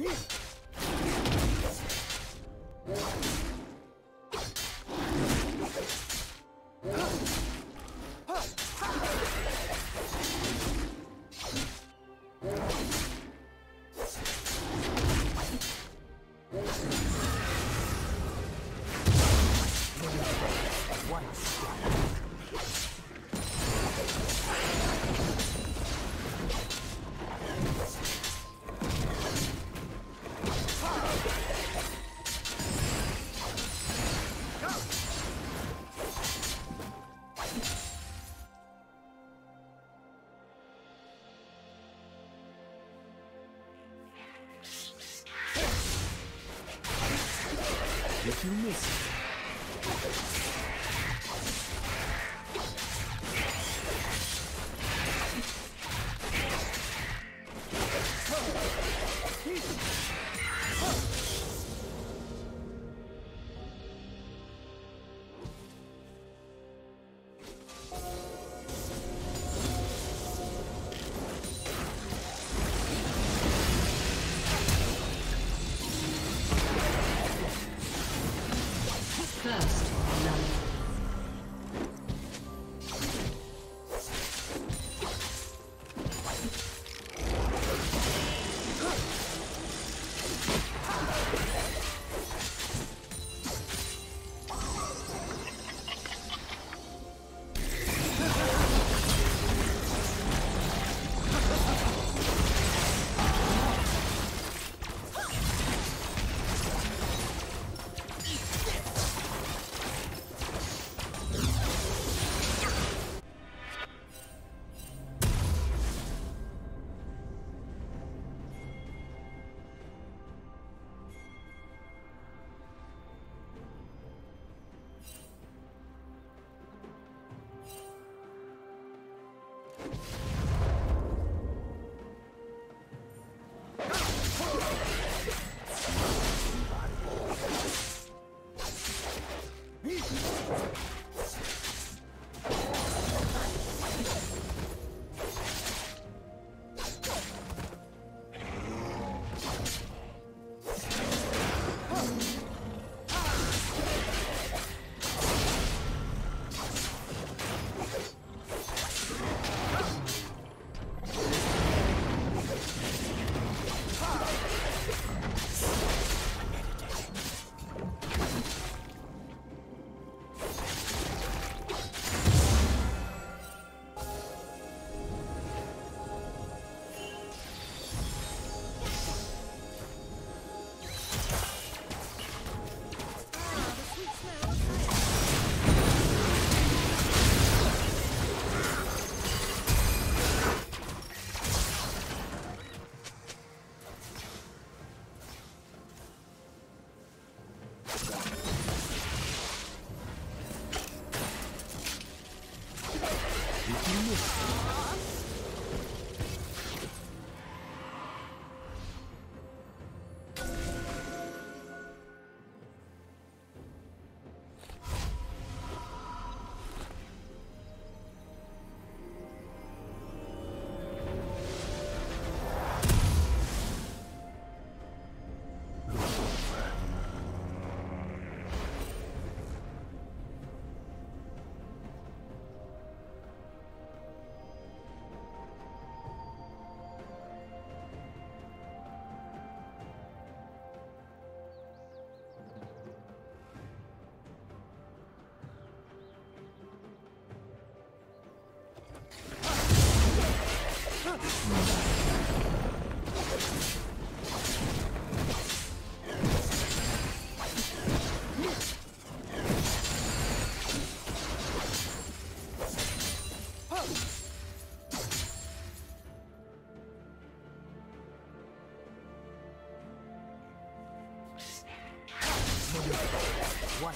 Yeah. If you miss it. One.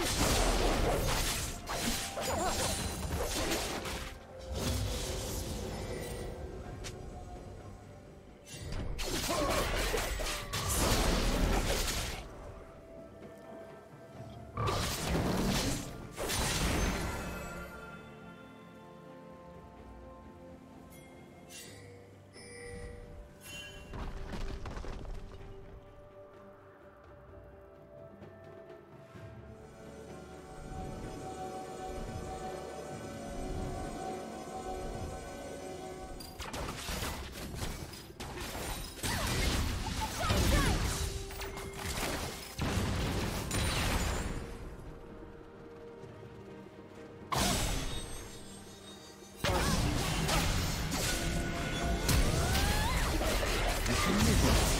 Ooh. 前面过来。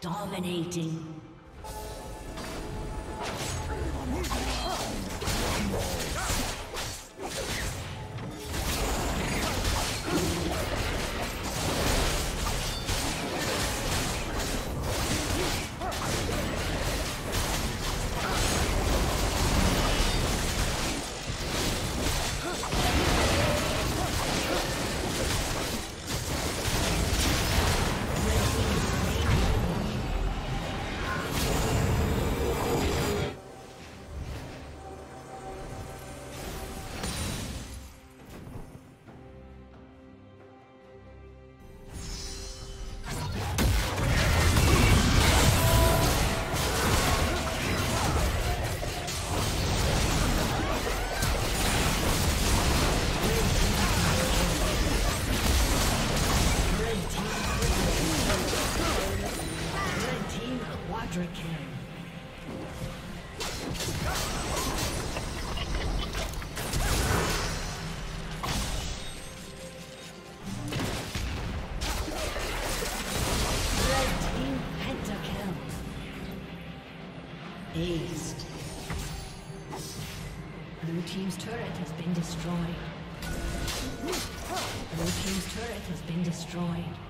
Dominating. Been destroyed.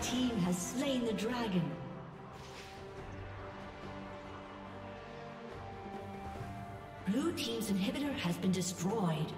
Team has slain the dragon. Blue team's inhibitor has been destroyed.